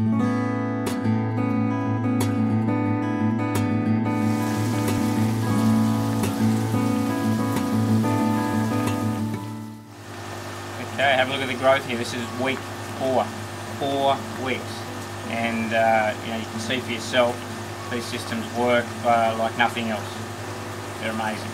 Okay, have a look at the growth here. This is week four, four weeks, and uh, you know you can see for yourself these systems work uh, like nothing else. They're amazing.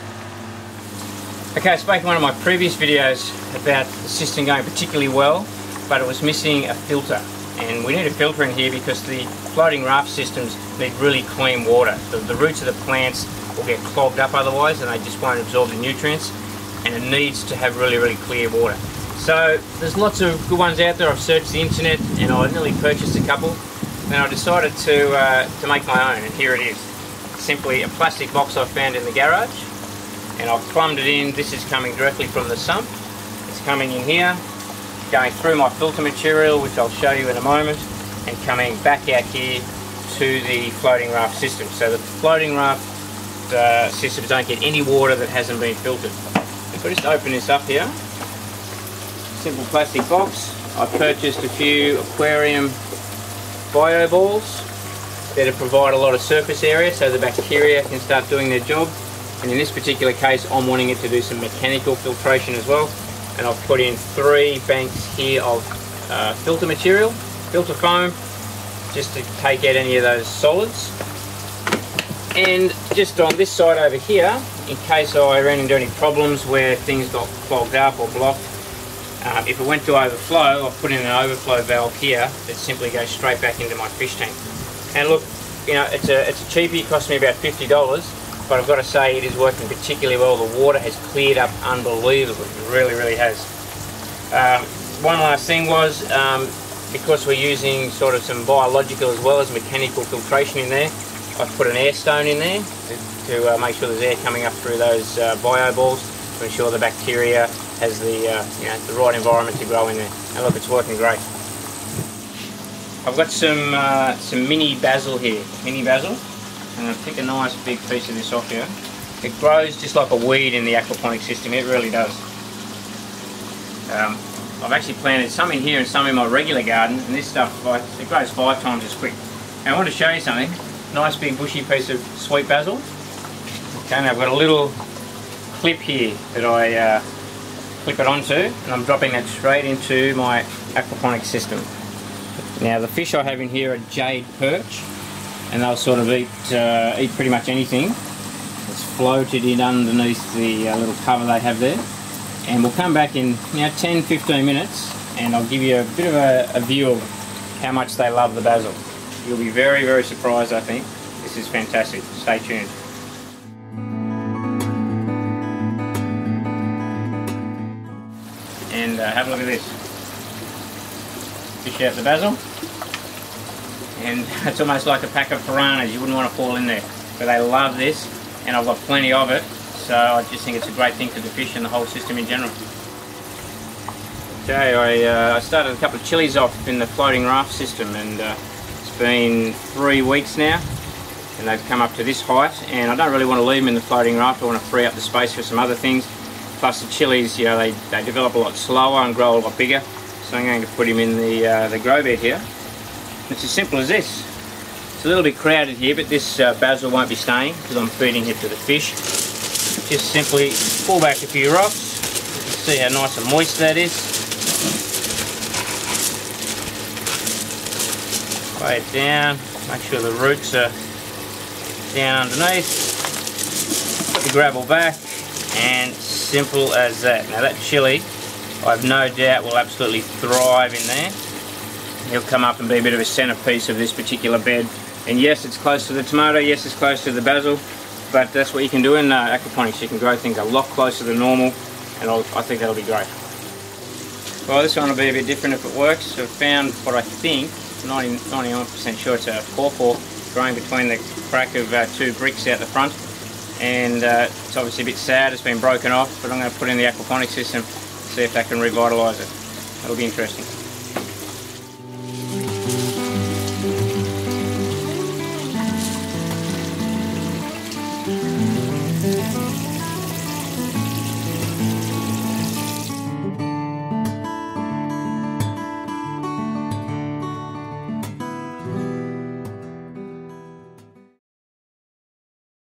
Okay, I spoke in one of my previous videos about the system going particularly well, but it was missing a filter. And we need a filter in here because the floating raft systems need really clean water. The, the roots of the plants will get clogged up otherwise and they just won't absorb the nutrients and it needs to have really, really clear water. So there's lots of good ones out there. I've searched the internet and I nearly purchased a couple. And I decided to, uh, to make my own and here it is. Simply a plastic box I found in the garage and I've plumbed it in. This is coming directly from the sump. It's coming in here, going through my filter material which I'll show you in a moment and coming back out here to the floating raft system. So the floating raft uh, systems don't get any water that hasn't been filtered. If I just open this up here, simple plastic box. I purchased a few aquarium bio balls that'll provide a lot of surface area so the bacteria can start doing their job. And in this particular case, I'm wanting it to do some mechanical filtration as well. And I've put in three banks here of uh, filter material, filter foam, just to take out any of those solids. And just on this side over here, in case I ran into any problems where things got clogged up or blocked, uh, if it went to overflow, I've put in an overflow valve here that simply goes straight back into my fish tank. And look, you know, it's a, it's a cheapie, it cost me about $50, but I've got to say it is working particularly well. The water has cleared up unbelievably, it really, really has. Um, one last thing was, um, because we're using sort of some biological as well as mechanical filtration in there, I've put an air stone in there to, to uh, make sure there's air coming up through those uh, bio balls to ensure the bacteria has the, uh, you know, the right environment to grow in there. And look, it's working great. I've got some, uh, some mini basil here, mini basil. I'm going to pick a nice big piece of this off here. It grows just like a weed in the aquaponic system, it really does. Um, I've actually planted some in here and some in my regular garden, and this stuff, it grows five times as quick. And I want to show you something. Nice big bushy piece of sweet basil. Okay, and I've got a little clip here that I uh, clip it onto and I'm dropping that straight into my aquaponic system. Now the fish I have in here are jade perch and they'll sort of eat, uh, eat pretty much anything that's floated in underneath the uh, little cover they have there and we'll come back in you know 10-15 minutes and I'll give you a bit of a, a view of how much they love the basil. You'll be very very surprised I think. This is fantastic. Stay tuned. and uh, have a look at this. Fish out the basil, and it's almost like a pack of piranhas. You wouldn't want to fall in there, but they love this, and I've got plenty of it. So I just think it's a great thing for the fish and the whole system in general. Okay, I, uh, started a couple of chilies off in the floating raft system, and uh, it's been three weeks now, and they've come up to this height. And I don't really want to leave them in the floating raft. I want to free up the space for some other things. Plus the chilies, you know, they, they develop a lot slower and grow a lot bigger. So I'm going to put him in the, uh, the grow bed here. It's as simple as this. It's a little bit crowded here, but this uh, basil won't be staying because I'm feeding it to the fish. Just simply pull back a few rocks. see how nice and moist that is. Lay it down, make sure the roots are down underneath. Put the gravel back and simple as that. Now that chili, I've no doubt will absolutely thrive in there. He'll come up and be a bit of a centerpiece of this particular bed. And yes, it's close to the tomato, yes, it's close to the basil, but that's what you can do in uh, aquaponics. You can grow things a lot closer than normal, and I'll, i think that'll be great. Well, this one will be a bit different if it works. I've found what I think, 99% sure it's a pawpaw growing between the crack of uh, two bricks out the front and uh, it's obviously a bit sad, it's been broken off, but I'm going to put in the aquaponic system, see if that can revitalise it. That'll be interesting.